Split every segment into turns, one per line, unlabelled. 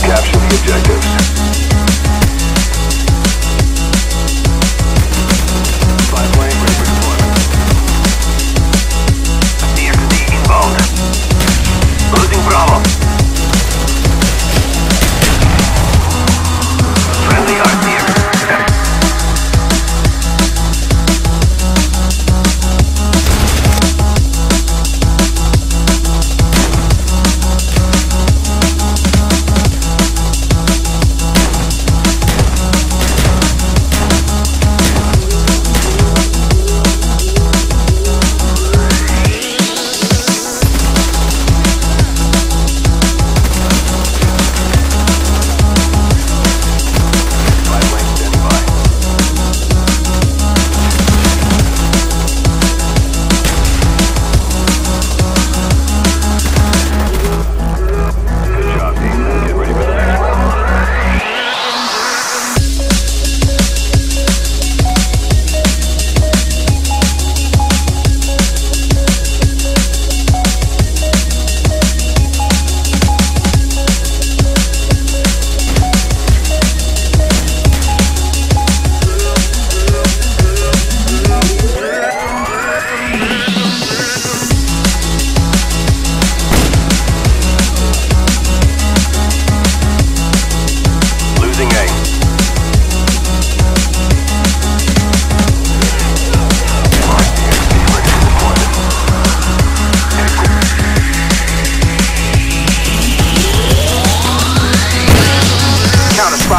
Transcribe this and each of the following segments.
Capture the objectives.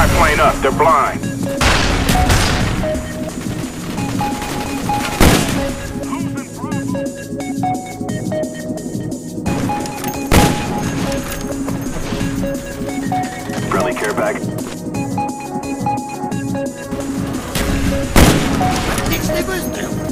plane up. They're blind.
Friendly care back.
Extinguished.